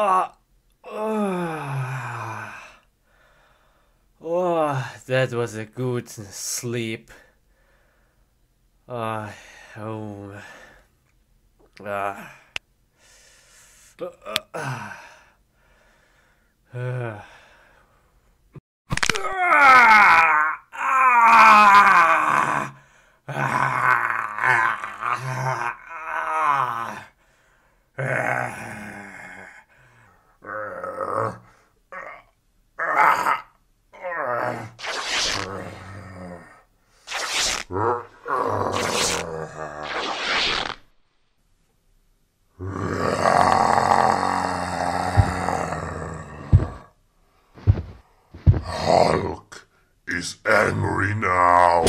Ah, ah. oh, that was a good sleep. Ah, oh. Ah. Ah. Ah. Ah. Hulk is angry now.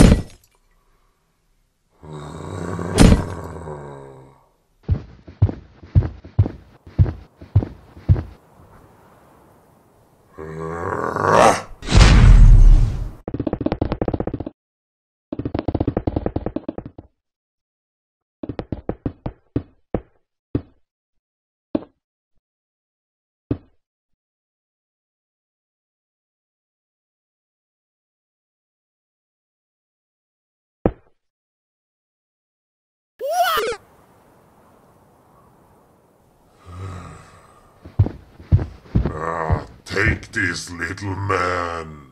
Ah, take this, little man.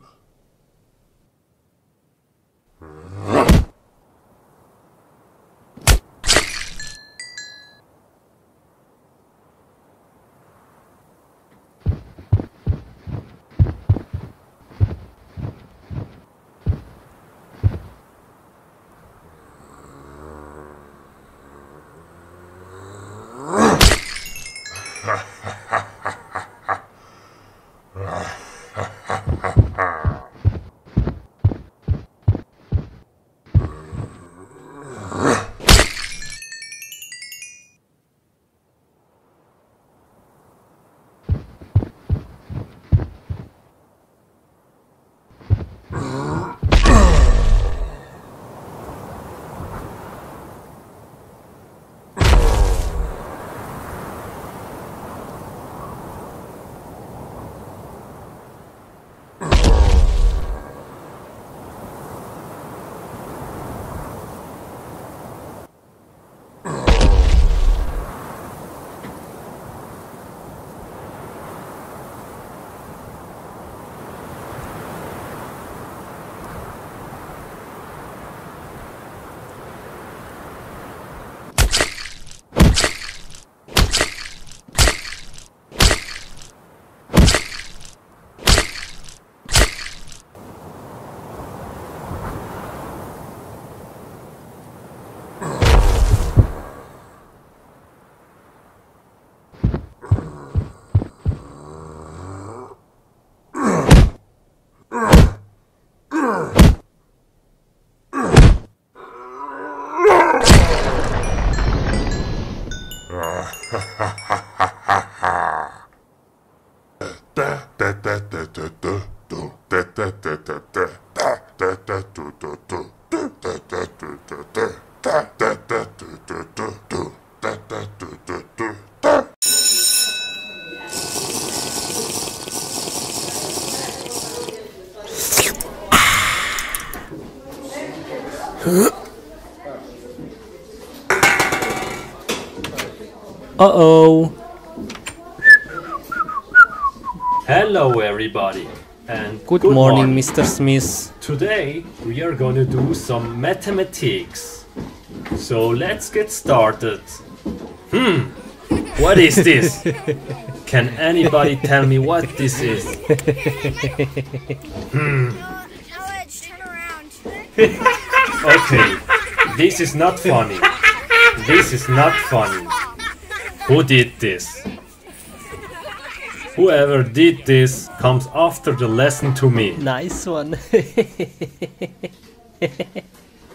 Ha ha ha. Ha ha. Uh-oh. Hello, everybody, and Good, morning, Mr. Smith. Today we are gonna do some mathematics. So let's get started. Hmm, what is this? Can anybody tell me what this is? Alex, turn around. Okay, this is not funny. This is not funny. Who did this? Whoever did this comes after the lesson to me. Nice one.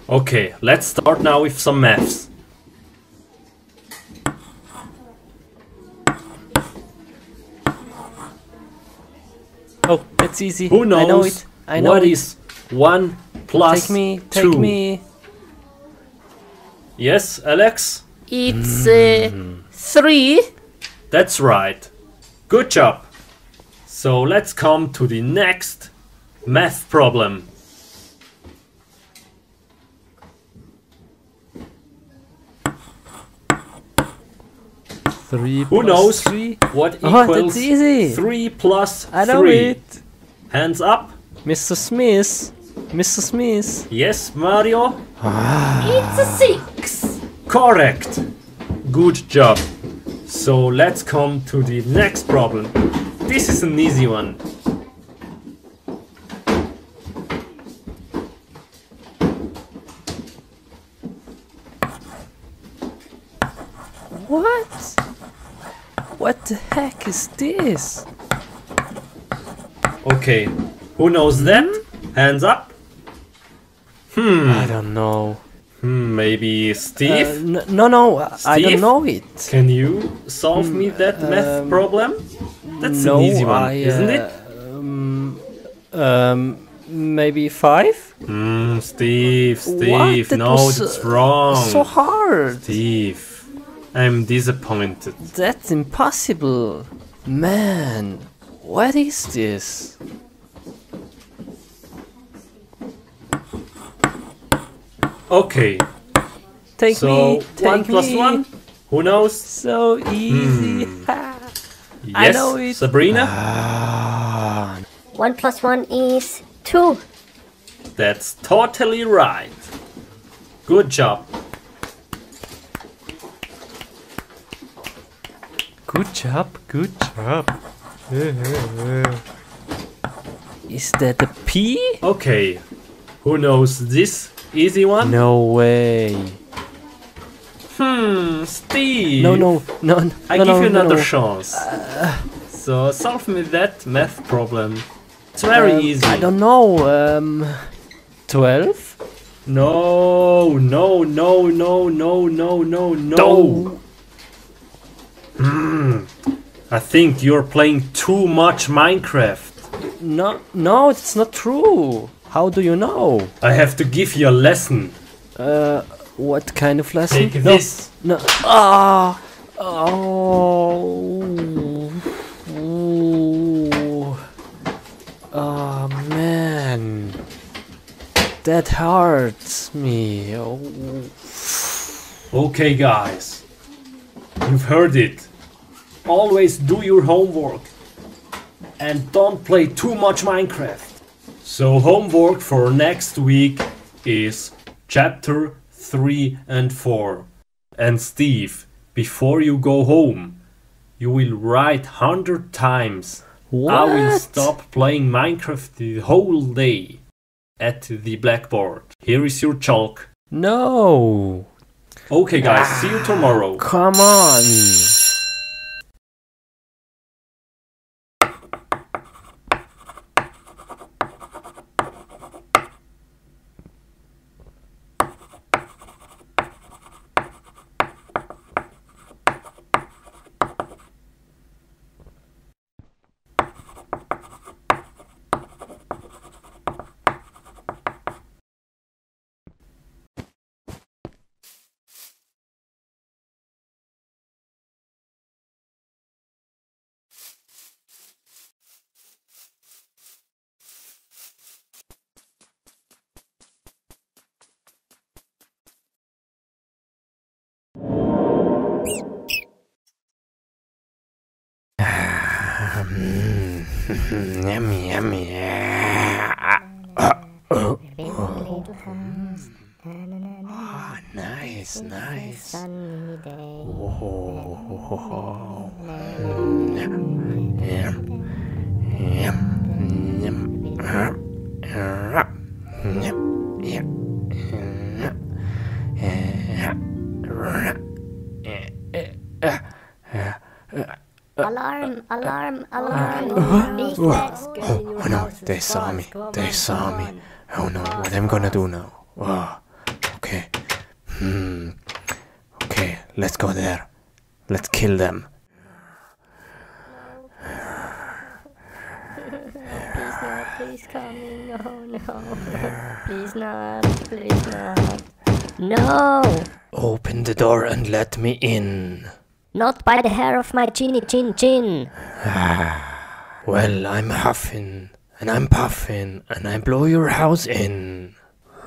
Okay, let's start now with some maths. oh, that's easy. Who knows I know it. I know what it. is 1 plus Take me, take 2? me. Yes, Alex? It's uh, three. That's right. Good job. So let's come to the next math problem. Three Who plus knows three. what Oh, equals that's easy. 3 plus I know 3? it. Hands up. Mr. Smith. Mr. Smith. Yes, Mario? Ah. It's a six. Correct. Good job. So let's come to the next problem. This is an easy one. What? What the heck is this? Okay. Who knows that? Hands up. Hmm. I don't know. Hmm, maybe Steve? Uh, no, no, I- I don't know it. Can you solve me that math um, problem? That's no, an easy one, I, isn't it? uh, Um, um, maybe five? Hmm, Steve? Steve, That no, that's uh, wrong. So hard. Steve, I'm disappointed. That's impossible. Man, what is this? Okay, Take so me, take one plus me. one. Who knows? So easy. Yes, I know it. Sabrina. Ah, One plus one is two. That's totally right. Good job. good job, good job. Is that a P? Okay, who knows this easy one? No way. Hmm, Steve. No, no, no, no. I no, give you no, another no. chance. so solve me that math problem. It's very Um, easy. I don't know. Um, twelve. No, no, no, no, no, no, no, no. Hmm. I think you're playing too much Minecraft. No, no, it's not true. How do you know? I have to give you a lesson. Uh, what kind of lesson? Take no, this. No. Ah. Oh. Ooh. Oh man. That hurts me. Oh. Okay, guys. You've heard it. Always do your homework. And don't play too much Minecraft. So, homework for next week is chapter 3 and 4. And Steve, before you go home, you will write 100 times. What? I will stop playing Minecraft the whole day at the blackboard. Here is your chalk. No. Okay, guys, see you ah, tomorrow. Come on. yummy, yummy. Ah, nice, nice. Oh, yum, yum, yum, yum, yum, Uh, alarm, uh, alarm, uh, alarm. Be fast. Oh, oh no, they saw me. They saw me. Oh no, what am I gonna do now? Oh, okay. Hmm. Okay, let's go there. Let's kill them. Please not, please coming. No, no. Please not, please not. No! Open the door and let me in. Not by the hair of my chinny chin chin. Well, I'm huffing, and I'm puffing, and I blow your house in.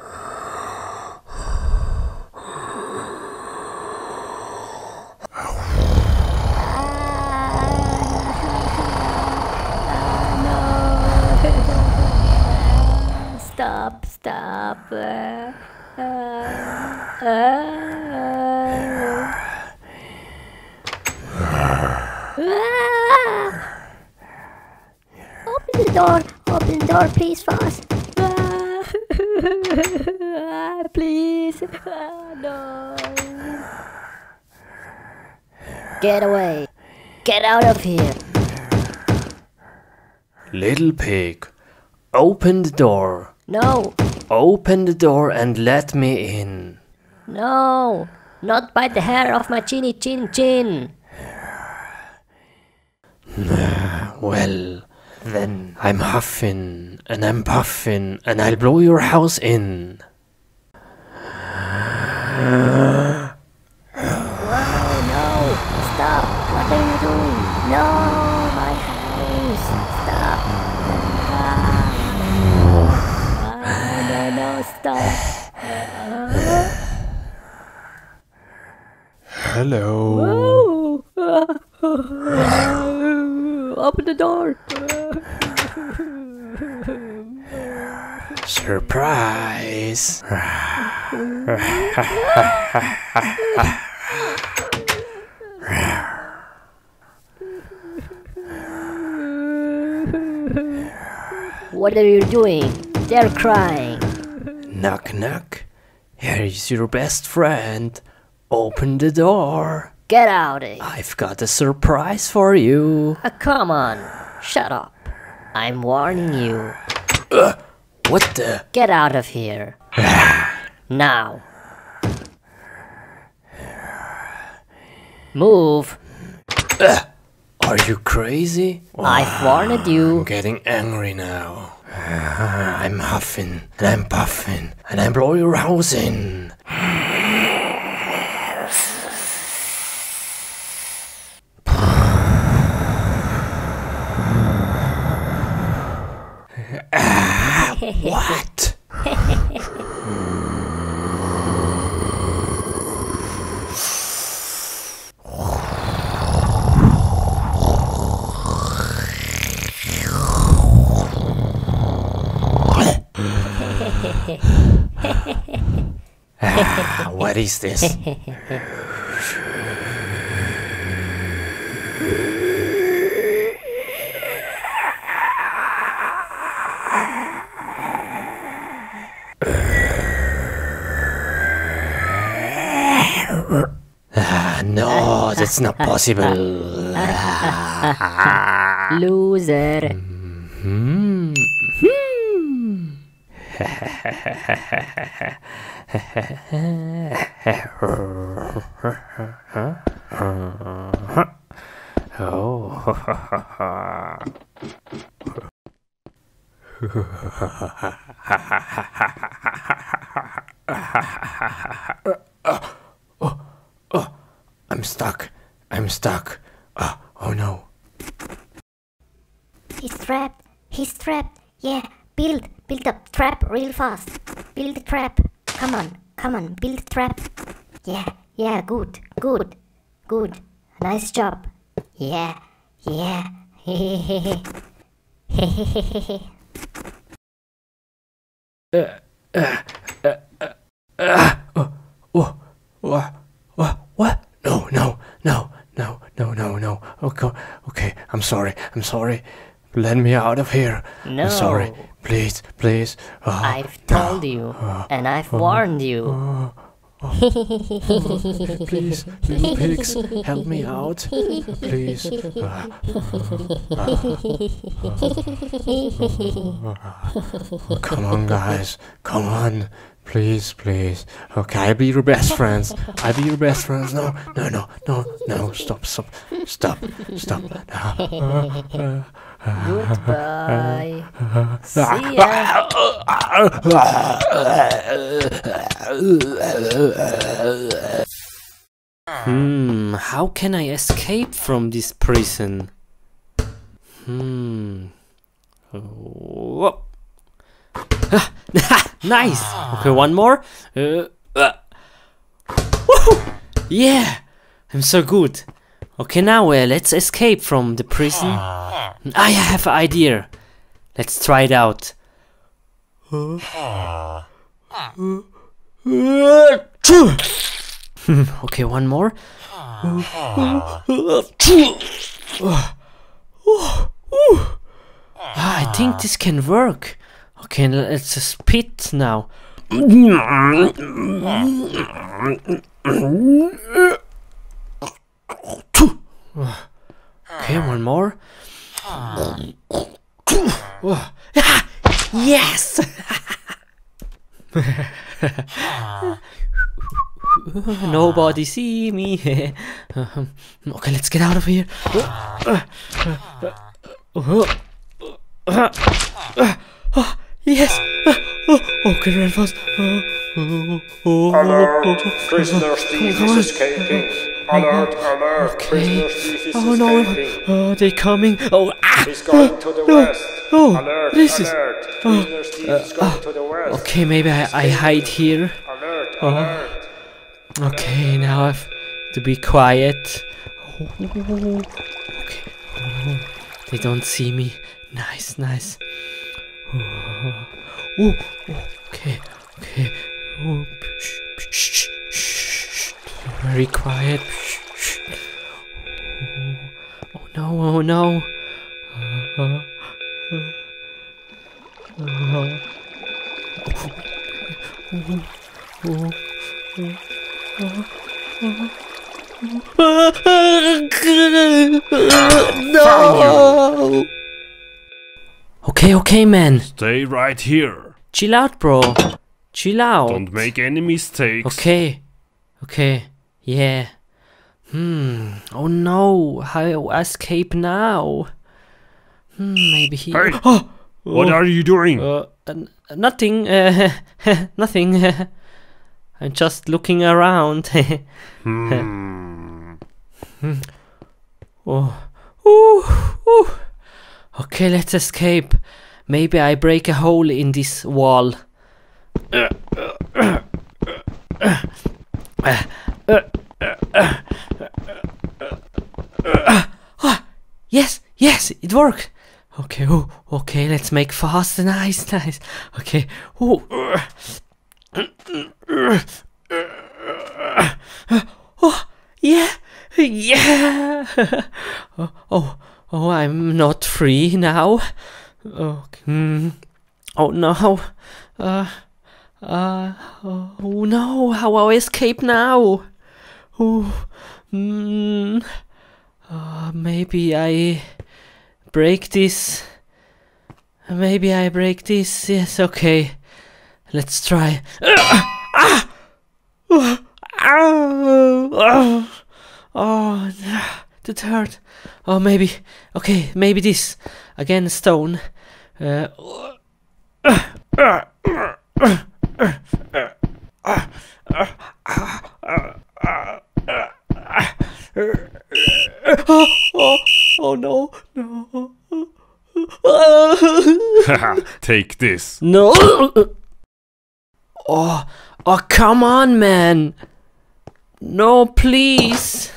Stop, stop. Uh, uh, uh. Ah! Open the door, open the door, please, fast. Ah, please. Ah, no. Get away. Get out of here. Little pig, open the door. No, Open the door and let me in. no. Not by the hair of my chinny chin chin. Well, then I'm huffing, and I'm puffing, and I'll blow your house in. No, stop. What are you doing? No, my house. Stop. Ah. Ah, no, no, stop. Hello. Open the door. Surprise. What are you doing? They're crying. Knock, knock. Here is your best friend. Open the door. Get out of here. I've got a surprise for you. Ah, come on. Shut up. I'm warning you. What the? Get out of here. now. Move. Are you crazy? I've warned you. I'm getting angry now. I'm huffing and I'm puffing and I blow your house in. Ah, what? Is this? Ah, no, that's not possible. Loser. Oh. I'm stuck. I'm stuck. Oh, oh no. He's trapped. He's trapped. Yeah, build, build a trap real fast. Build a trap. Come on, come on, build trap. Yeah, yeah, good, good, good. Nice job. Yeah, yeah. Hehehehe. Hehehehe. What? What? What? What? No, no, no, no, no, no, no. Okay, okay. I'm sorry. I'm sorry. Let me out of here. I'm sorry. No. Please, please. Oh, I've told uh, you, uh, and I've warned you. please, little pigs, help me out. Please. Come on, guys. Come on. Please, please. Okay, I'll be your best friends. I'll be your best friends. No, no, no, no, no. Stop, stop, stop, stop. Goodbye. See ya. Hmm, how can I escape from this prison? Hmm. Oh. Ah, nice. Okay, one more. Uh, uh. Yeah, I'm so good. Okay, now uh, let's escape from the prison. I have an idea. Let's try it out. okay, one more. Ah, I think this can work. Okay, let's spit now. Okay, one more. yes! Nobody see me. Okay, let's get out of here. Yes. Okay, run fast. Alert! Prisoner Steve is escaping. Alert! Alert! Okay. Prisoner Steve is Oh no! escaping. Oh, they coming! Oh, ah! He's going to the no. west. Oh, Alert! this is- Alert! Is going to the west. Okay, maybe I, I hide here. Alert! Oh. Alert! Okay, now I have to be quiet. Okay. Oh, they don't see me. Nice, nice. Oh, oh, okay, okay. Oh, Very quiet. Shh, shh. Oh, oh no, oh no. Uh, uh, uh, no! Okay, okay, man. Stay right here. Chill out, bro. Chill out. Don't make any mistakes. Okay. Okay. Yeah. Hmm. Oh no. How escape now? Hmm. Maybe he. Hey, Oh. What oh, are you doing? Uh, nothing. Uh, nothing. I'm just looking around. Hmm. Oh. Ooh, ooh. Okay, let's escape. Maybe I break a hole in this wall. Yes, yes, it worked. Okay, okay, let's make fast. Nice, nice. Okay, oh. Oh, yeah, yeah. oh, oh, oh, I'm not free now. Oh, mm, oh no. Uh, uh, oh no, how I escape now? Oh, mm, uh, maybe I break this. Maybe I break this. Yes, okay. Let's try. Oh, oh, oh, the third. Oh, maybe. Okay, maybe this. Again, stone. Uh, oh, oh, oh no, no. Take this. no. Oh, oh, come on, man. No, please.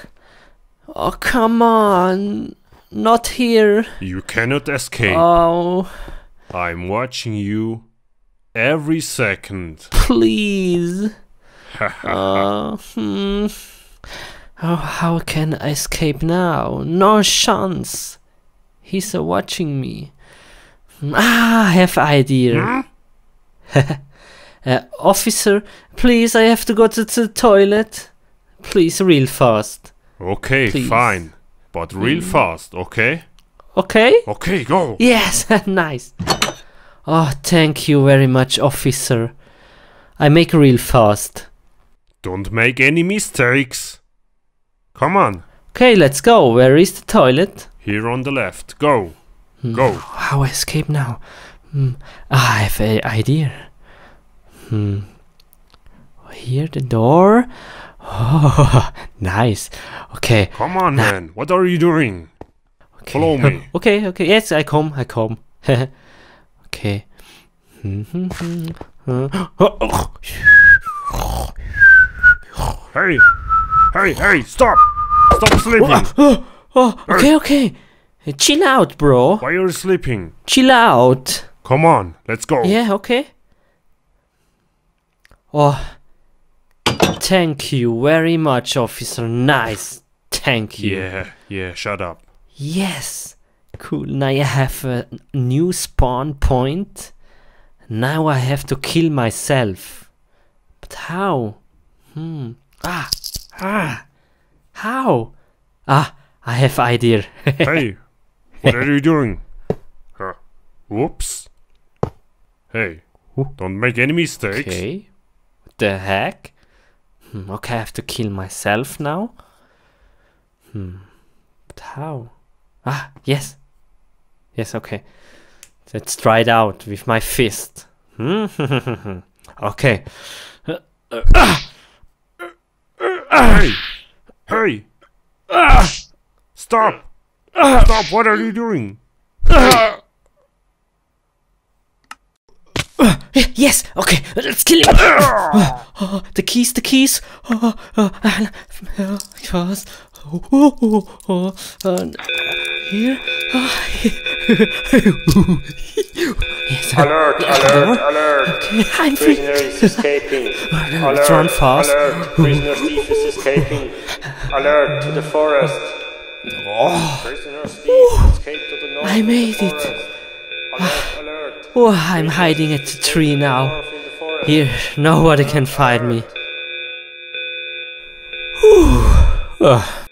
Oh, come on. Not here. You cannot escape. Oh, I'm watching you every second. please. Uh, hmm. Oh, how can I escape now? No chance. He's uh, watching me. Hmm, Ah, I have idea. uh, officer, please, I have to go to the toilet. Please, real fast. Okay, Please. fine. But real fast, okay? Okay? Okay, go. Yes, nice. Oh, thank you very much, officer. I make real fast. Don't make any mistakes. Come on. Okay, let's go. Where is the toilet? Here on the left. Go. Go. How I escape now? Hmm. Ah, I have an idea. Hmm. Here the door. Oh, nice. Okay. Come on, man. What are you doing? okay. Follow me. Okay, okay. Yes, I come. I come. okay. Hey, hey, hey! Stop! Stop sleeping! Oh, okay, okay. Hey, Chill out, bro. Why are you sleeping? Chill out. Come on, let's go. Yeah, okay. Oh, thank you very much, officer. Nice. Thank you. Yeah, yeah. Shut up. Yes. Cool. Now I have a new spawn point. Now I have to kill myself. But how? Hmm. Ah. Ah. How? Ah, I have idea. hey, what are you doing? Huh. Whoops. Hey, don't make any mistakes. okay. What the heck? Hmm, okay, I have to kill myself now. Hmm. But how? Ah, yes. Yes, okay. Let's try it out with my fist. Hmm. okay. Hey, hey! Stop! Stop! What are you doing? Yes, okay, let's kill him. Oh, the keys, the keys. Oh, oh, and, uh, yes. Oh, oh, oh, oh, and here. Yes, Alert, alert, alert. okay, I'm free. Prisoner is escaping. Let's run fast. Alert, prisoner thief is escaping. Alert to the forest. Prisoner thief escaped to the north I made it. Alert, alert. Oh, I'm hiding at the tree now. North in the forest. Here, nobody can find me. Whew. Ah,